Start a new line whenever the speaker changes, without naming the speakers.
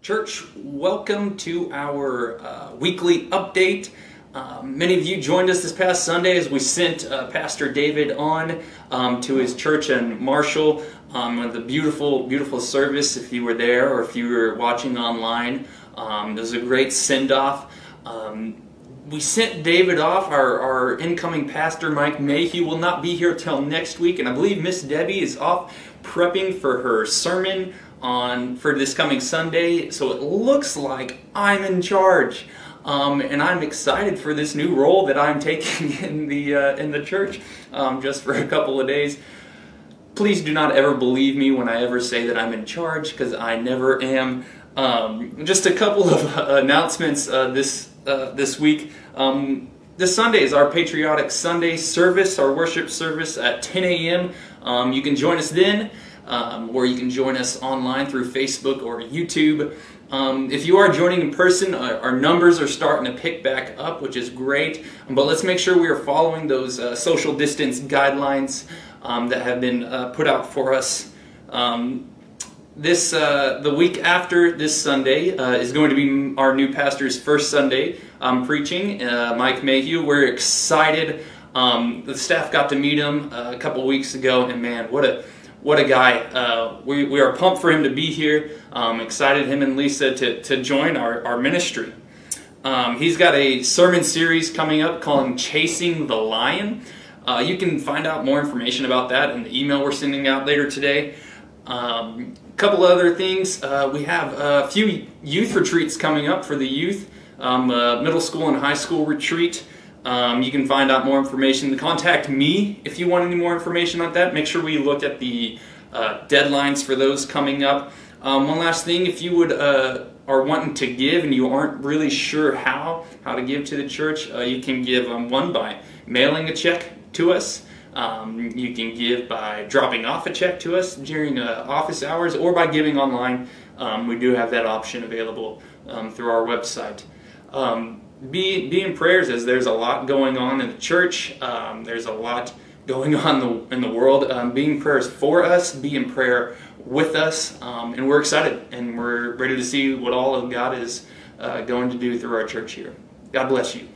Church, welcome to our uh, weekly update. Um, many of you joined us this past Sunday as we sent uh, Pastor David on um, to his church in Marshall. Um, with a beautiful, beautiful service. If you were there or if you were watching online, um, it was a great send off. Um, we sent David off. Our, our incoming pastor, Mike Mayhew, will not be here till next week, and I believe Miss Debbie is off prepping for her sermon on for this coming Sunday. So it looks like I'm in charge. Um, and I'm excited for this new role that I'm taking in the uh, in the church um, just for a couple of days. Please do not ever believe me when I ever say that I'm in charge because I never am. Um, just a couple of uh, announcements uh, this uh, this week. Um, this Sunday is our Patriotic Sunday service, our worship service at 10 a.m. Um, you can join us then um, or you can join us online through Facebook or YouTube. Um, if you are joining in person, uh, our numbers are starting to pick back up, which is great. But let's make sure we are following those uh, social distance guidelines um, that have been uh, put out for us. Um, this uh, the week after this Sunday uh, is going to be our new pastor's first Sunday um, preaching. Mike Mayhew. We're excited. Um, the staff got to meet him a couple weeks ago, and man, what a what a guy. Uh, we, we are pumped for him to be here. Um, excited him and Lisa to, to join our, our ministry. Um, he's got a sermon series coming up called Chasing the Lion. Uh, you can find out more information about that in the email we're sending out later today. A um, couple other things. Uh, we have a few youth retreats coming up for the youth. Um, middle school and high school retreat. Um, you can find out more information. Contact me if you want any more information on that. Make sure we look at the uh, deadlines for those coming up. Um, one last thing, if you would uh, are wanting to give and you aren't really sure how how to give to the church, uh, you can give um, one by mailing a check to us. Um, you can give by dropping off a check to us during uh, office hours or by giving online. Um, we do have that option available um, through our website. Be be in prayers as there's a lot going on in the church. Um, there's a lot going on in the, in the world. Um, being prayers for us, be in prayer with us, um, and we're excited and we're ready to see what all of God is uh, going to do through our church here. God bless you.